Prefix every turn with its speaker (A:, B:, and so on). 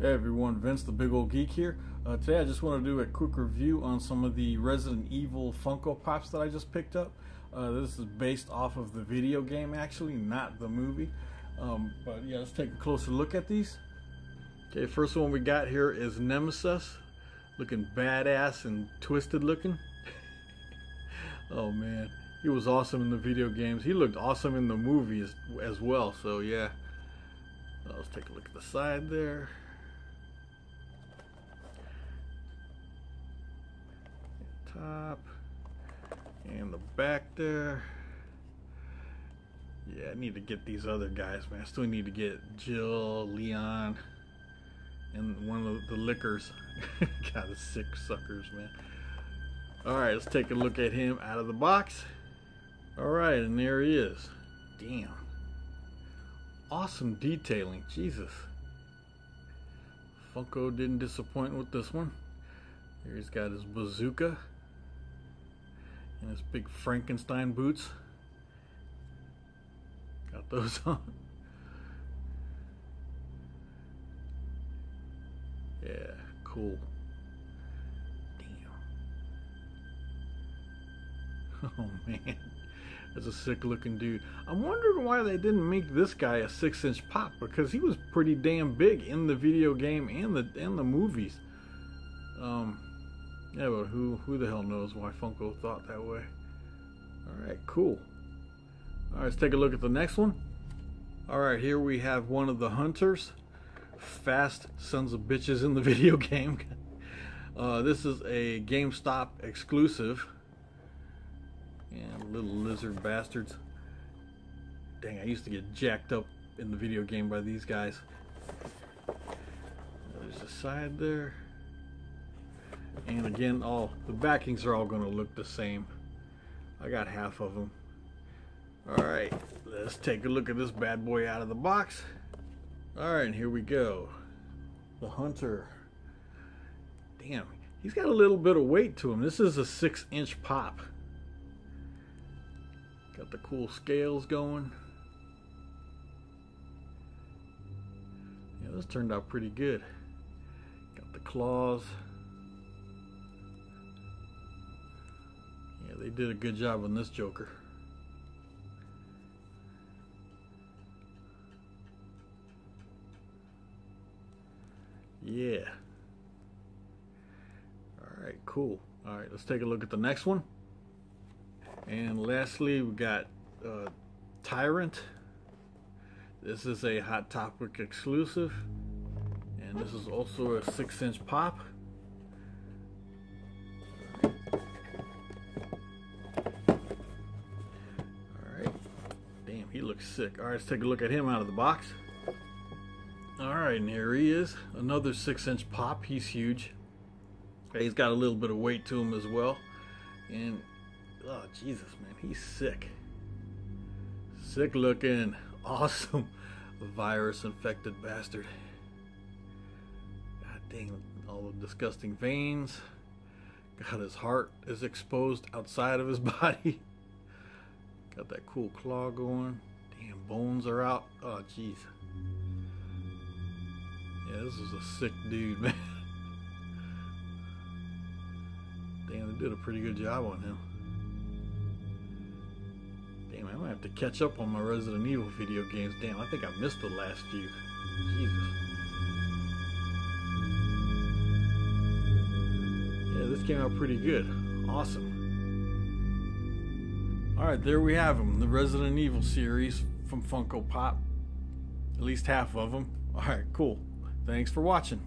A: Hey everyone, Vince the Big Old Geek here. Uh, today I just want to do a quick review on some of the Resident Evil Funko Pops that I just picked up. Uh, this is based off of the video game actually, not the movie. Um, but yeah, let's take a closer look at these. Okay, first one we got here is Nemesis. Looking badass and twisted looking. oh man, he was awesome in the video games. He looked awesome in the movie as, as well, so yeah. Uh, let's take a look at the side there. Top and the back there. Yeah, I need to get these other guys, man. I still need to get Jill, Leon, and one of the lickers. God, the sick suckers, man. Alright, let's take a look at him out of the box. Alright, and there he is. Damn. Awesome detailing. Jesus. Funko didn't disappoint with this one. Here he's got his bazooka and his big Frankenstein boots. Got those on. Yeah, cool. Damn. Oh man, that's a sick looking dude. I'm wondering why they didn't make this guy a six inch pop because he was pretty damn big in the video game and the and the movies. Um, yeah, but who who the hell knows why Funko thought that way? All right, cool. All right, let's take a look at the next one. All right, here we have one of the hunters. Fast sons of bitches in the video game. Uh, this is a GameStop exclusive. And little lizard bastards. Dang, I used to get jacked up in the video game by these guys. There's a side there and again all the backings are all going to look the same. I got half of them all right let's take a look at this bad boy out of the box. All right here we go. The hunter. Damn he's got a little bit of weight to him. This is a six inch pop. Got the cool scales going. Yeah this turned out pretty good. Got the claws they did a good job on this Joker. Yeah. Alright, cool. Alright, let's take a look at the next one. And lastly, we got uh, Tyrant. This is a Hot Topic exclusive. And this is also a 6 inch pop. He looks sick. All right, let's take a look at him out of the box. All right, and here he is. Another six inch pop. He's huge. He's got a little bit of weight to him as well. And, oh, Jesus, man, he's sick. Sick looking. Awesome. Virus infected bastard. God dang, all the disgusting veins. God, his heart is exposed outside of his body. Got that cool claw going. Damn, bones are out. Oh, jeez. Yeah, this is a sick dude, man. Damn, they did a pretty good job on him. Damn, I might have to catch up on my Resident Evil video games. Damn, I think I missed the last few. Jesus. Yeah, this came out pretty good. Awesome. Alright, there we have them. The Resident Evil series from Funko Pop. At least half of them. Alright, cool. Thanks for watching.